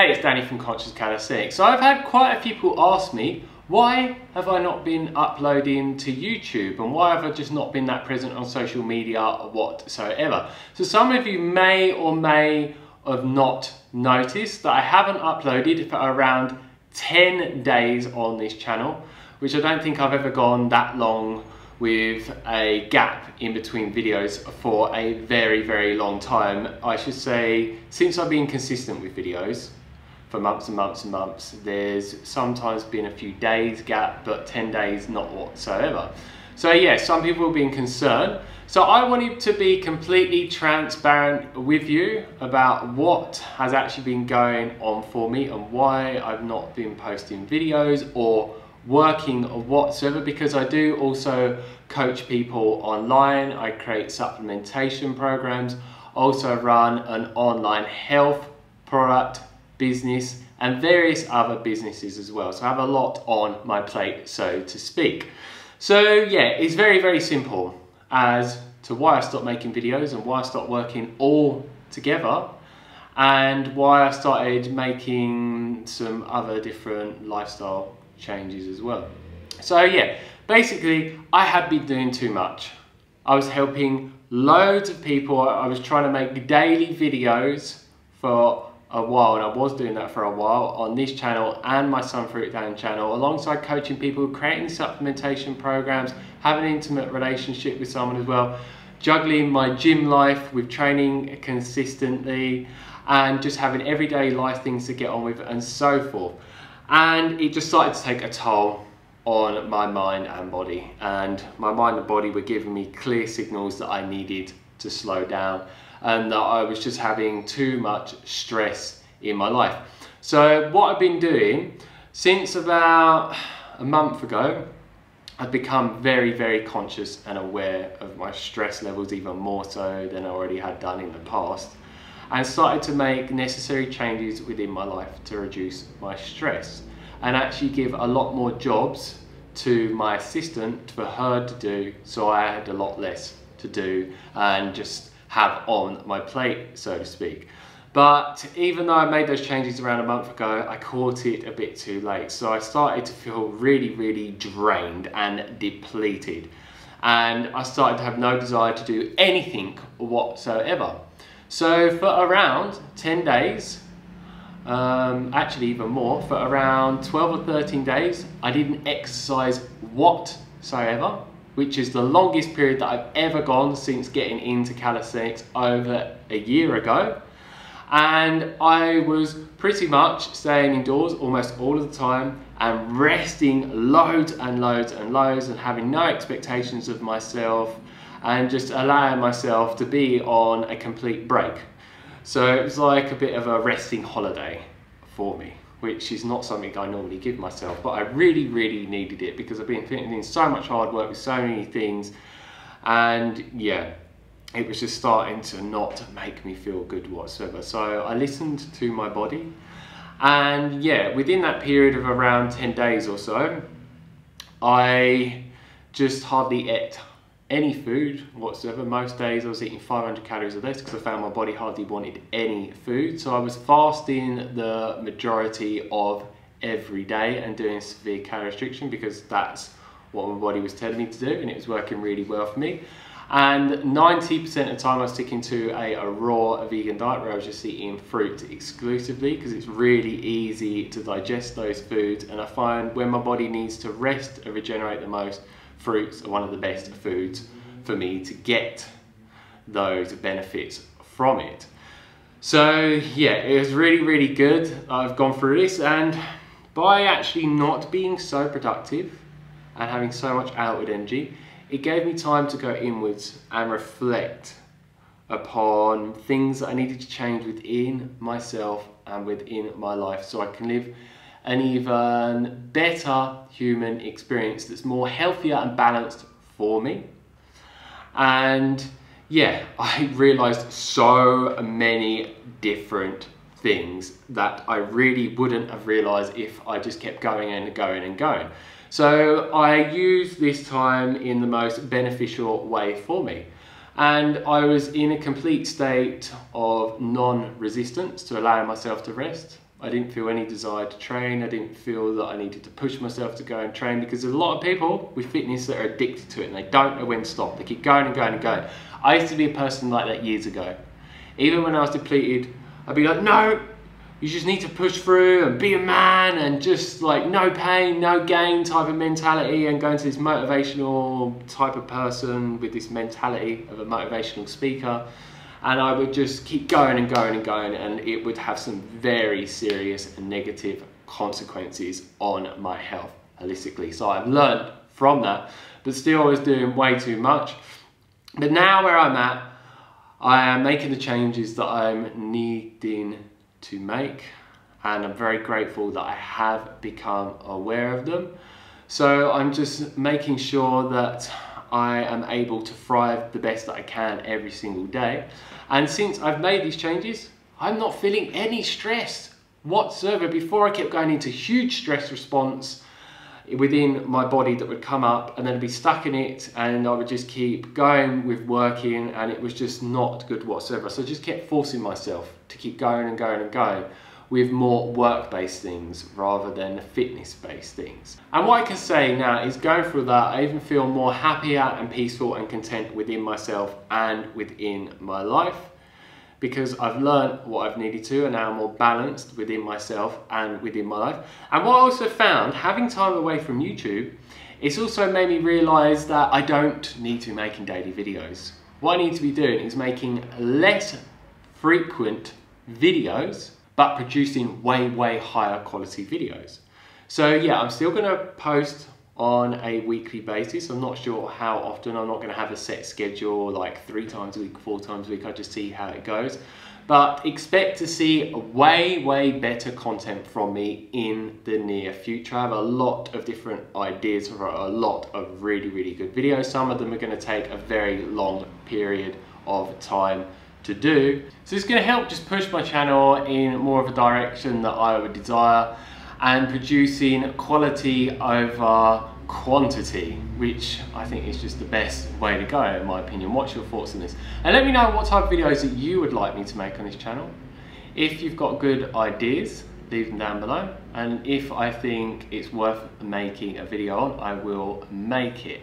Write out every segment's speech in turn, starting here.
Hey, it's Danny from Conscious Calisthenics. So I've had quite a few people ask me, why have I not been uploading to YouTube and why have I just not been that present on social media whatsoever? So some of you may or may have not noticed that I haven't uploaded for around 10 days on this channel, which I don't think I've ever gone that long with a gap in between videos for a very, very long time. I should say, since I've been consistent with videos, for months and months and months. There's sometimes been a few days gap, but 10 days not whatsoever. So yeah, some people have been concerned. So I wanted to be completely transparent with you about what has actually been going on for me and why I've not been posting videos or working or whatsoever because I do also coach people online. I create supplementation programs, also run an online health product business, and various other businesses as well. So I have a lot on my plate, so to speak. So yeah, it's very, very simple as to why I stopped making videos and why I stopped working all together and why I started making some other different lifestyle changes as well. So yeah, basically I had been doing too much. I was helping loads of people. I was trying to make daily videos for a while and I was doing that for a while on this channel and my Sun Fruit Dan channel alongside coaching people, creating supplementation programs, having an intimate relationship with someone as well, juggling my gym life with training consistently and just having everyday life things to get on with and so forth. And it just started to take a toll on my mind and body and my mind and body were giving me clear signals that I needed to slow down and that I was just having too much stress in my life. So what I've been doing since about a month ago, I've become very, very conscious and aware of my stress levels even more so than I already had done in the past and started to make necessary changes within my life to reduce my stress and actually give a lot more jobs to my assistant for her to do so I had a lot less to do and just have on my plate, so to speak. But even though I made those changes around a month ago, I caught it a bit too late. So I started to feel really, really drained and depleted. And I started to have no desire to do anything whatsoever. So for around 10 days, um, actually even more, for around 12 or 13 days, I didn't exercise whatsoever which is the longest period that I've ever gone since getting into calisthenics over a year ago. And I was pretty much staying indoors almost all of the time and resting loads and loads and loads and having no expectations of myself and just allowing myself to be on a complete break. So it was like a bit of a resting holiday for me which is not something I normally give myself, but I really, really needed it because I've been putting in so much hard work with so many things, and yeah, it was just starting to not make me feel good whatsoever. So I listened to my body, and yeah, within that period of around 10 days or so, I just hardly ate any food whatsoever. Most days I was eating 500 calories of this because I found my body hardly wanted any food. So I was fasting the majority of every day and doing severe calorie restriction because that's what my body was telling me to do and it was working really well for me. And 90% of the time I was sticking to a, a raw vegan diet where I was just eating fruit exclusively because it's really easy to digest those foods and I find when my body needs to rest and regenerate the most, fruits are one of the best foods for me to get those benefits from it. So yeah, it was really, really good. I've gone through this and by actually not being so productive and having so much outward energy, it gave me time to go inwards and reflect upon things that I needed to change within myself and within my life so I can live an even better human experience that's more healthier and balanced for me. And yeah, I realized so many different things that I really wouldn't have realized if I just kept going and going and going. So I used this time in the most beneficial way for me. And I was in a complete state of non-resistance to allowing myself to rest I didn't feel any desire to train. I didn't feel that I needed to push myself to go and train because there's a lot of people with fitness that are addicted to it and they don't know when to stop. They keep going and going and going. I used to be a person like that years ago. Even when I was depleted, I'd be like, no, you just need to push through and be a man and just like no pain, no gain type of mentality and go into this motivational type of person with this mentality of a motivational speaker and I would just keep going and going and going and it would have some very serious negative consequences on my health holistically. So I've learned from that, but still I was doing way too much. But now where I'm at, I am making the changes that I'm needing to make and I'm very grateful that I have become aware of them. So I'm just making sure that I am able to thrive the best that I can every single day. And since I've made these changes, I'm not feeling any stress whatsoever. Before I kept going into huge stress response within my body that would come up and then I'd be stuck in it and I would just keep going with working and it was just not good whatsoever. So I just kept forcing myself to keep going and going and going with more work-based things rather than fitness-based things. And what I can say now is going through that, I even feel more happier and peaceful and content within myself and within my life because I've learned what I've needed to and now I'm more balanced within myself and within my life. And what I also found, having time away from YouTube, it's also made me realize that I don't need to be making daily videos. What I need to be doing is making less frequent videos but producing way, way higher quality videos. So yeah, I'm still gonna post on a weekly basis. I'm not sure how often. I'm not gonna have a set schedule like three times a week, four times a week. I just see how it goes. But expect to see way, way better content from me in the near future. I have a lot of different ideas for a lot of really, really good videos. Some of them are gonna take a very long period of time to do. So it's going to help just push my channel in more of a direction that I would desire and producing quality over quantity, which I think is just the best way to go in my opinion. What's your thoughts on this? And let me know what type of videos that you would like me to make on this channel. If you've got good ideas, leave them down below. And if I think it's worth making a video on, I will make it.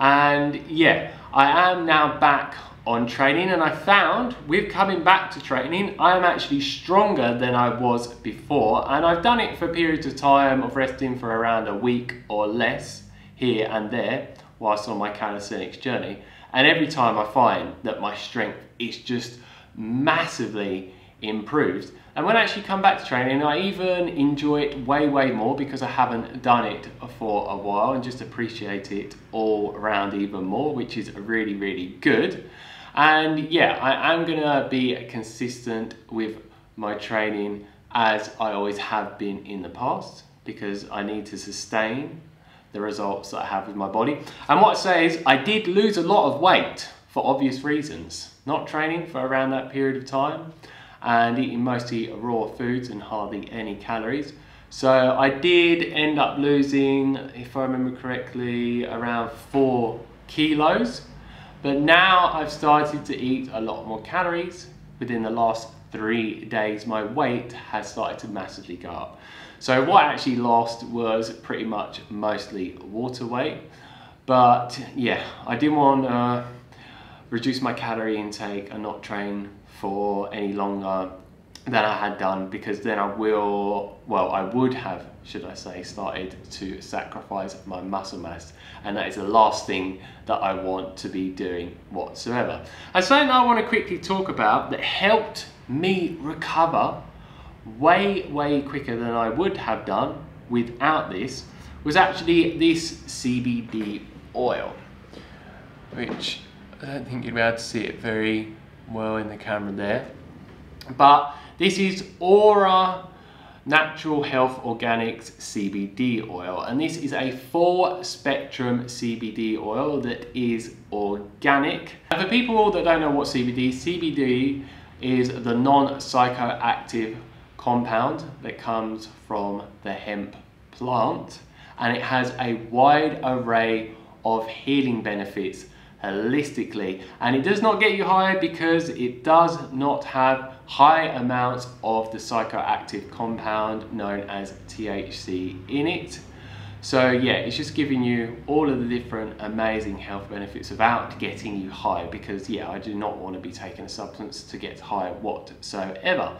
And yeah, I am now back on training and I found with coming back to training I am actually stronger than I was before. And I've done it for periods of time of resting for around a week or less here and there whilst on my calisthenics journey. And every time I find that my strength is just massively improved and when I actually come back to training I even enjoy it way way more because I haven't done it for a while and just appreciate it all around even more which is really really good and yeah, I am gonna be consistent with my training as I always have been in the past because I need to sustain the results that I have with my body. And what I say is I did lose a lot of weight for obvious reasons. Not training for around that period of time and eating mostly raw foods and hardly any calories. So I did end up losing, if I remember correctly, around four kilos but now I've started to eat a lot more calories. Within the last three days, my weight has started to massively go up. So what I actually lost was pretty much mostly water weight. But yeah, I didn't want to reduce my calorie intake and not train for any longer than I had done because then I will, well, I would have, should I say, started to sacrifice my muscle mass. And that is the last thing that I want to be doing whatsoever. And something I want to quickly talk about that helped me recover way, way quicker than I would have done without this was actually this CBD oil, which I don't think you'd be able to see it very well in the camera there. But this is Aura Natural Health Organics CBD oil and this is a full spectrum CBD oil that is organic. And for people that don't know what CBD, CBD is the non-psychoactive compound that comes from the hemp plant and it has a wide array of healing benefits holistically. And it does not get you high because it does not have high amounts of the psychoactive compound known as THC in it. So yeah, it's just giving you all of the different amazing health benefits without getting you high because yeah, I do not want to be taking a substance to get high whatsoever.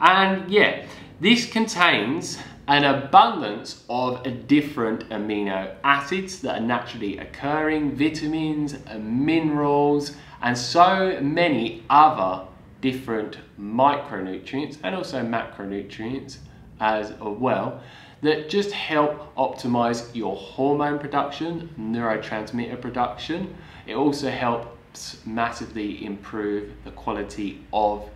And yeah, this contains an abundance of different amino acids that are naturally occurring, vitamins, minerals, and so many other different micronutrients and also macronutrients as well that just help optimize your hormone production, neurotransmitter production. It also helps massively improve the quality of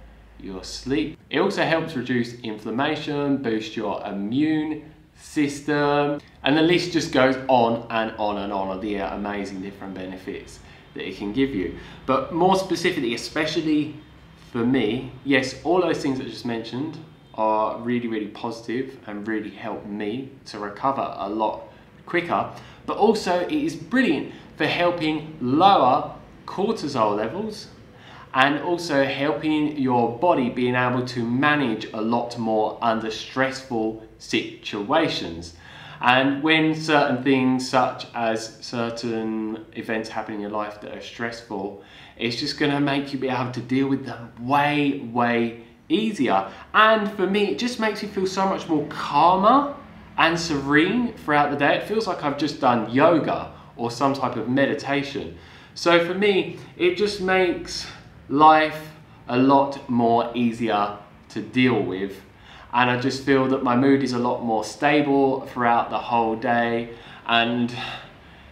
your sleep. It also helps reduce inflammation, boost your immune system, and the list just goes on and on and on of the amazing different benefits that it can give you. But more specifically, especially for me, yes, all those things that I just mentioned are really, really positive and really help me to recover a lot quicker. But also it is brilliant for helping lower cortisol levels and also helping your body being able to manage a lot more under stressful situations. And when certain things such as certain events happen in your life that are stressful, it's just gonna make you be able to deal with them way, way easier. And for me, it just makes me feel so much more calmer and serene throughout the day. It feels like I've just done yoga or some type of meditation. So for me, it just makes life a lot more easier to deal with. And I just feel that my mood is a lot more stable throughout the whole day. And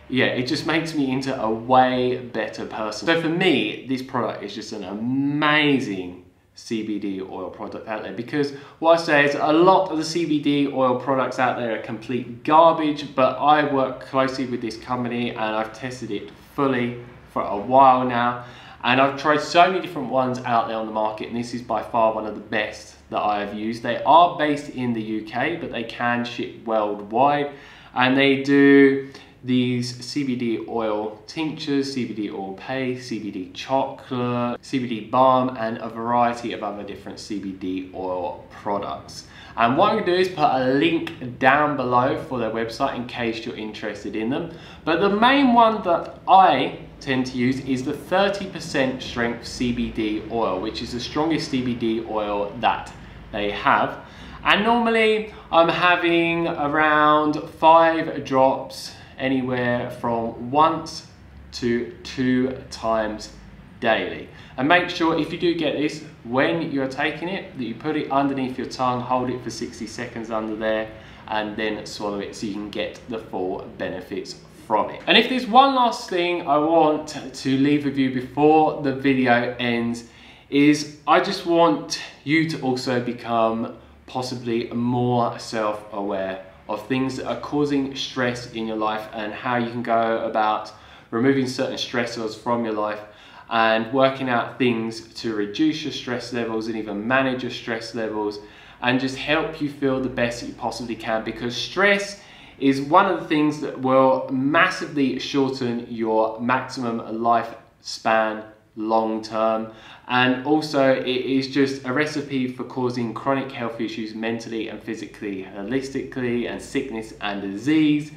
yeah, it just makes me into a way better person. So for me, this product is just an amazing CBD oil product out there because what I say is a lot of the CBD oil products out there are complete garbage but I work closely with this company and I've tested it fully for a while now and I've tried so many different ones out there on the market and this is by far one of the best that I have used. They are based in the UK but they can ship worldwide and they do these CBD oil tinctures, CBD oil paste, CBD chocolate, CBD balm and a variety of other different CBD oil products. And what I'm gonna do is put a link down below for their website in case you're interested in them. But the main one that I tend to use is the 30% strength CBD oil, which is the strongest CBD oil that they have. And normally I'm having around five drops anywhere from once to two times daily. And make sure if you do get this, when you're taking it, that you put it underneath your tongue, hold it for 60 seconds under there, and then swallow it so you can get the full benefits from it. And if there's one last thing I want to leave with you before the video ends, is I just want you to also become possibly more self-aware of things that are causing stress in your life and how you can go about removing certain stressors from your life and working out things to reduce your stress levels and even manage your stress levels and just help you feel the best that you possibly can because stress is one of the things that will massively shorten your maximum lifespan long term and also it is just a recipe for causing chronic health issues mentally and physically holistically and sickness and disease.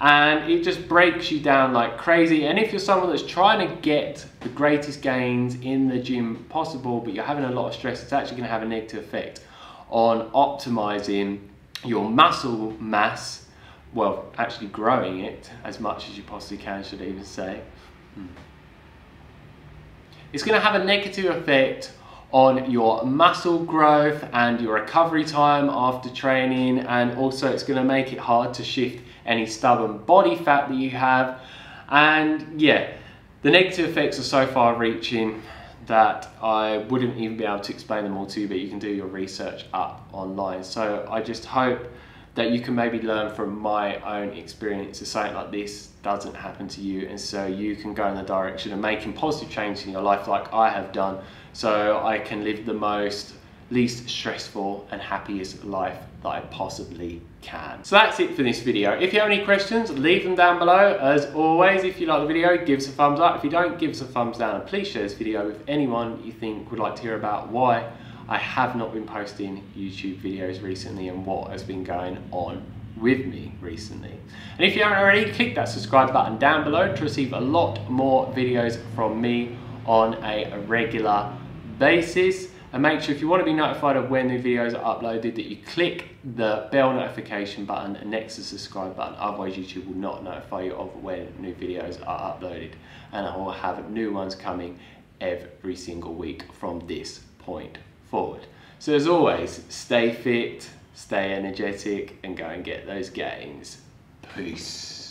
And it just breaks you down like crazy. And if you're someone that's trying to get the greatest gains in the gym possible but you're having a lot of stress it's actually going to have a negative effect on optimizing your muscle mass well actually growing it as much as you possibly can should I even say. Hmm. It's going to have a negative effect on your muscle growth and your recovery time after training and also it's going to make it hard to shift any stubborn body fat that you have. And yeah the negative effects are so far reaching that I wouldn't even be able to explain them all to you but you can do your research up online. So I just hope that you can maybe learn from my own experience so something like this doesn't happen to you and so you can go in the direction of making positive change in your life like I have done so I can live the most least stressful and happiest life that I possibly can. So that's it for this video. If you have any questions, leave them down below. As always, if you like the video, give us a thumbs up. If you don't, give us a thumbs down. And please share this video with anyone you think would like to hear about why I have not been posting YouTube videos recently and what has been going on with me recently. And if you haven't already, click that subscribe button down below to receive a lot more videos from me on a regular basis. And make sure if you want to be notified of when new videos are uploaded that you click the bell notification button next to the subscribe button. Otherwise YouTube will not notify you of when new videos are uploaded. And I will have new ones coming every single week from this point forward. So as always, stay fit, stay energetic and go and get those gains. Peace.